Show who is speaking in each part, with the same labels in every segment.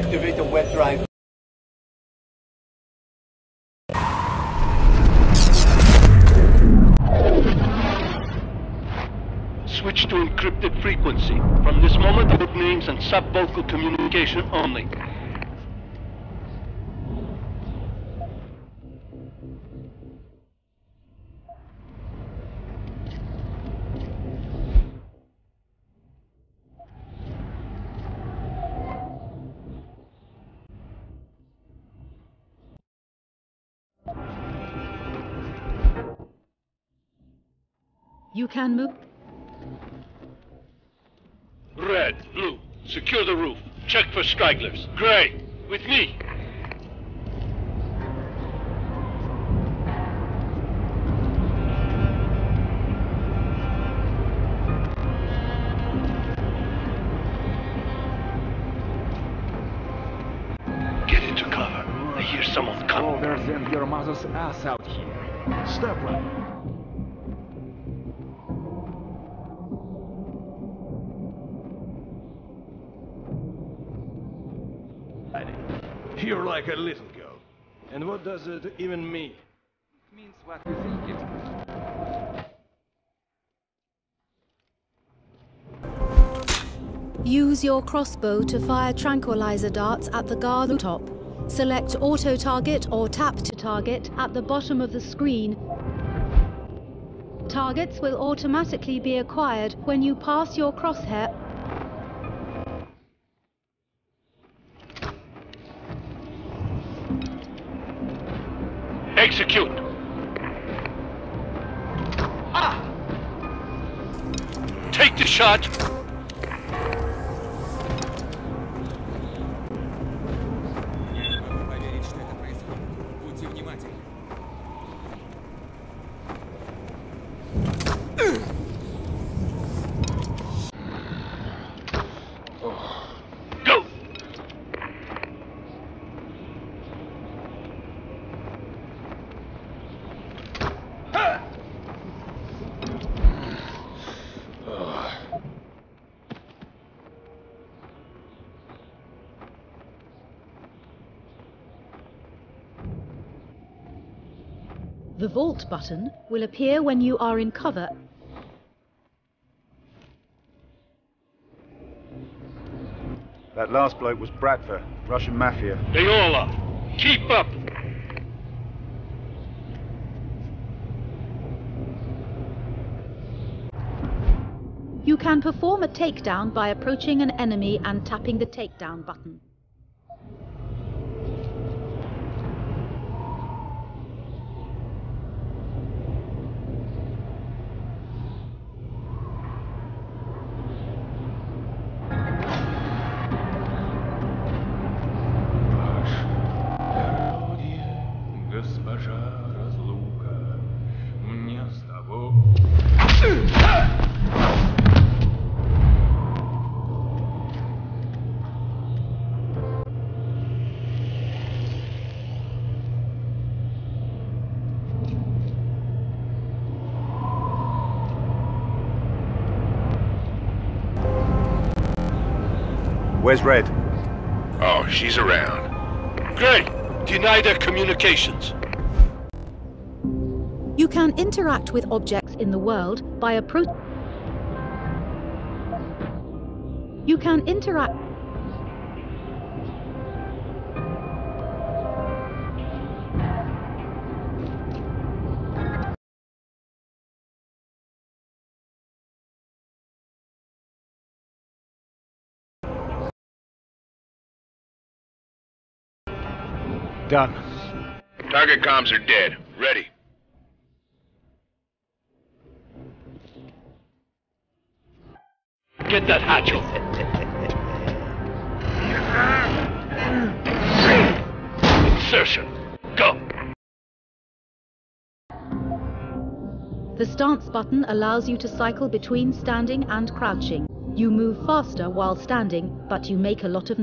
Speaker 1: Activate the wet drive.
Speaker 2: Switch to encrypted frequency. From this moment, code names and sub-vocal communication only.
Speaker 3: You can move.
Speaker 2: Red, blue, secure the roof. Check for stragglers. Gray, with me. Get into cover. I hear someone coming.
Speaker 4: Older than your mother's ass out here. Step right. You're like a little girl. And what does it even mean? It means what you think it means.
Speaker 3: Use your crossbow to fire tranquilizer darts at the guard top. Select auto target or tap to target at the bottom of the screen. Targets will automatically be acquired when you pass your crosshair
Speaker 2: Take the shot.
Speaker 3: The vault button will appear when you are in cover.
Speaker 5: That last bloke was Bratva, Russian mafia.
Speaker 2: They all are. Keep up.
Speaker 3: You can perform a takedown by approaching an enemy and tapping the takedown button.
Speaker 5: Where's Red?
Speaker 2: Oh, she's around. Great. Deny their communications.
Speaker 3: You can interact with objects in the world by approach. You can interact.
Speaker 5: Done.
Speaker 2: Target comms are dead. Ready. Get that hatch open. Insertion. Go.
Speaker 3: The stance button allows you to cycle between standing and crouching. You move faster while standing, but you make a lot of.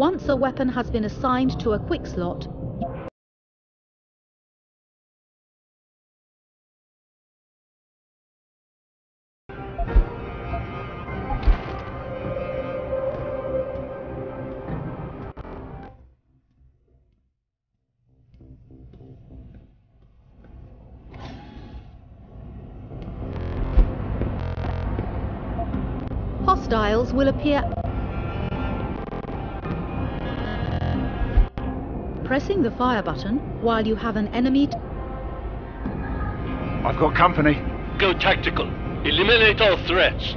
Speaker 3: Once a weapon has been assigned to a quick slot, hostiles will appear. Pressing the fire button while you have an enemy. T-
Speaker 5: I've got company.
Speaker 2: Go tactical. Eliminate all threats.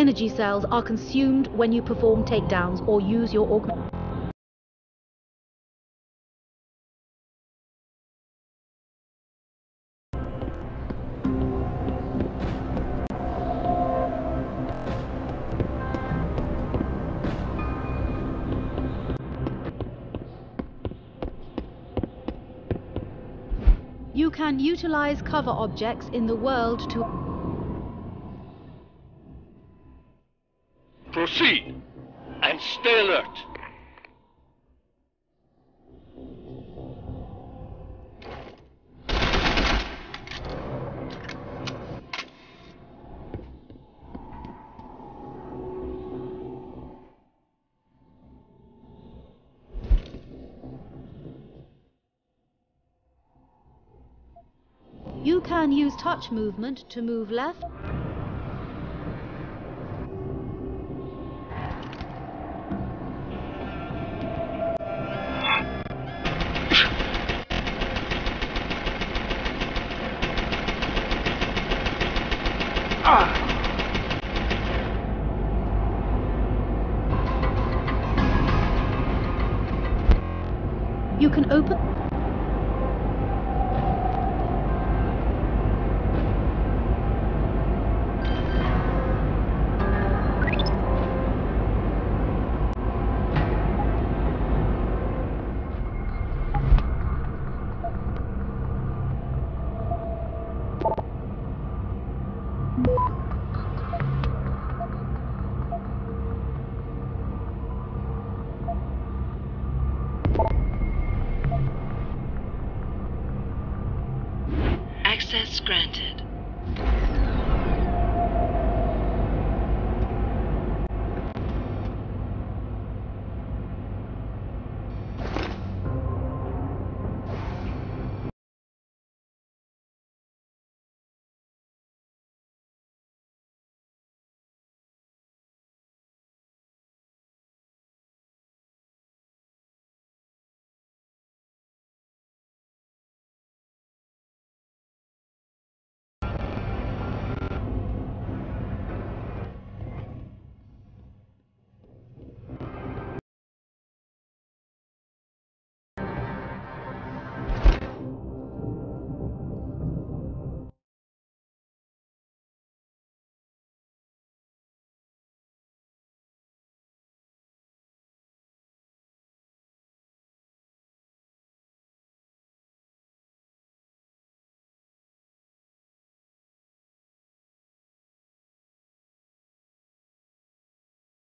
Speaker 3: Energy cells are consumed when you perform takedowns or use your aug. You can utilize cover objects in the world to
Speaker 2: Proceed. And stay alert.
Speaker 3: You can use touch movement to move left.